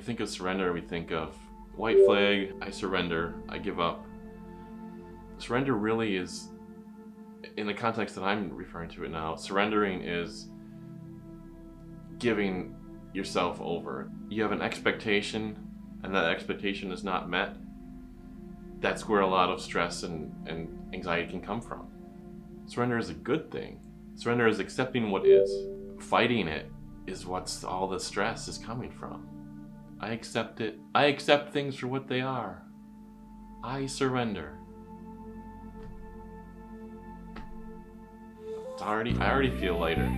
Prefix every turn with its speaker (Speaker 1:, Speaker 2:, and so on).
Speaker 1: we think of surrender, we think of white flag, I surrender, I give up. Surrender really is, in the context that I'm referring to it now, surrendering is giving yourself over. You have an expectation, and that expectation is not met. That's where a lot of stress and, and anxiety can come from. Surrender is a good thing. Surrender is accepting what is. Fighting it is what's all the stress is coming from. I accept it. I accept things for what they are. I surrender. It's already I already feel lighter.